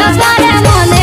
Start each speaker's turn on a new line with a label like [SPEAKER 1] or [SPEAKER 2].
[SPEAKER 1] Just got that money.